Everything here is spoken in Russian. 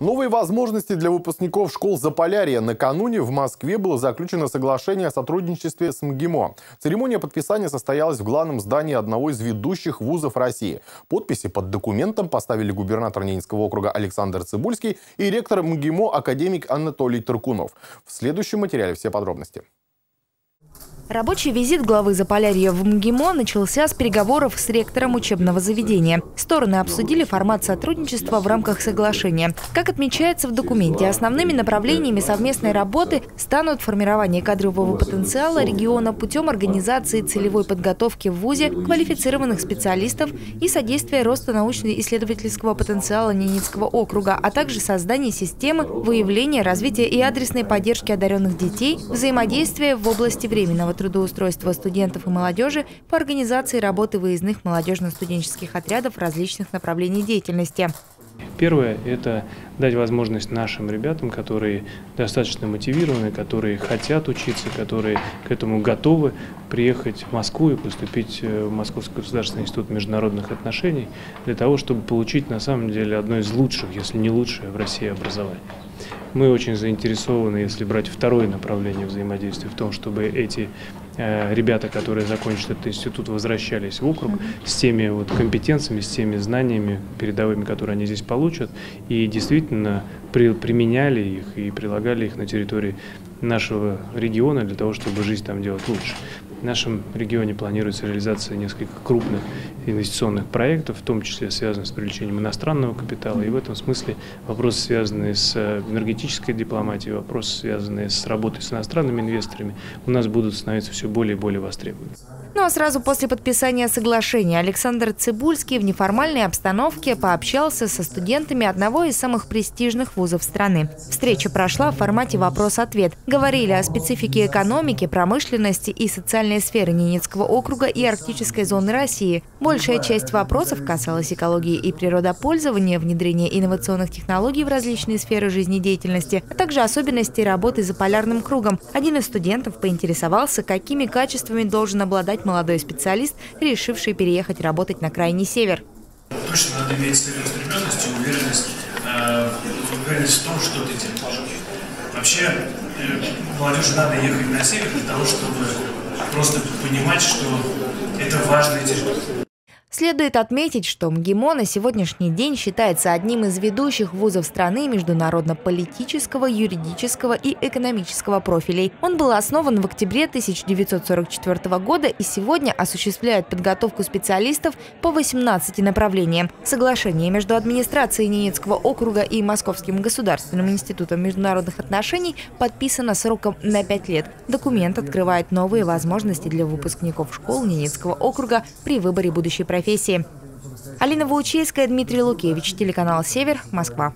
Новые возможности для выпускников школ Заполярья. Накануне в Москве было заключено соглашение о сотрудничестве с МГИМО. Церемония подписания состоялась в главном здании одного из ведущих вузов России. Подписи под документом поставили губернатор Ненецкого округа Александр Цибульский и ректор МГИМО академик Анатолий Туркунов. В следующем материале все подробности. Рабочий визит главы Заполярья в МГИМО начался с переговоров с ректором учебного заведения. Стороны обсудили формат сотрудничества в рамках соглашения. Как отмечается в документе, основными направлениями совместной работы станут формирование кадрового потенциала региона путем организации целевой подготовки в ВУЗе квалифицированных специалистов и содействие росту научно-исследовательского потенциала Ненецкого округа, а также создание системы выявления, развития и адресной поддержки одаренных детей, взаимодействия в области временного трудоустройства студентов и молодежи по организации работы выездных молодежно-студенческих отрядов различных направлений деятельности. Первое – это дать возможность нашим ребятам, которые достаточно мотивированы, которые хотят учиться, которые к этому готовы, приехать в Москву и поступить э, в Московский государственный институт международных отношений для того, чтобы получить на самом деле одно из лучших, если не лучшее в России образование. Мы очень заинтересованы, если брать второе направление взаимодействия, в том, чтобы эти э, ребята, которые закончат этот институт, возвращались в округ с теми вот компетенциями, с теми знаниями передовыми, которые они здесь получат, и действительно при, применяли их и прилагали их на территории нашего региона для того, чтобы жизнь там делать лучше. В нашем регионе планируется реализация нескольких крупных инвестиционных проектов, в том числе связанных с привлечением иностранного капитала. И в этом смысле вопросы, связанные с э, энергетической дипломатией, вопросы, связанные с работой с иностранными инвесторами, у нас будут становиться все более и более востребованы. Ну а сразу после подписания соглашения Александр Цибульский в неформальной обстановке пообщался со студентами одного из самых престижных вузов страны. Встреча прошла в формате вопрос-ответ. Говорили о специфике экономики, промышленности и социальной сферы Ненецкого округа и арктической зоны России. Большая часть вопросов касалась экологии и природопользования, внедрения инновационных технологий в различные сферы жизнедеятельности, а также особенностей работы за полярным кругом. Один из студентов поинтересовался, какими качествами должен обладать молодой специалист, решивший переехать работать на крайний север. Точно надо иметь целеустремленность и уверенность, э, уверенность в том, что ты делаешь. Вообще, э, молодежи надо ехать на север для того, чтобы просто понимать, что это важная территория. Следует отметить, что МГИМО на сегодняшний день считается одним из ведущих вузов страны международно-политического, юридического и экономического профилей. Он был основан в октябре 1944 года и сегодня осуществляет подготовку специалистов по 18 направлениям. Соглашение между администрацией Ненецкого округа и Московским государственным институтом международных отношений подписано сроком на 5 лет. Документ открывает новые возможности для выпускников школ Ненецкого округа при выборе будущей профессии профессии. Алина Ваучейская, Дмитрий Лукевич, телеканал «Север», Москва.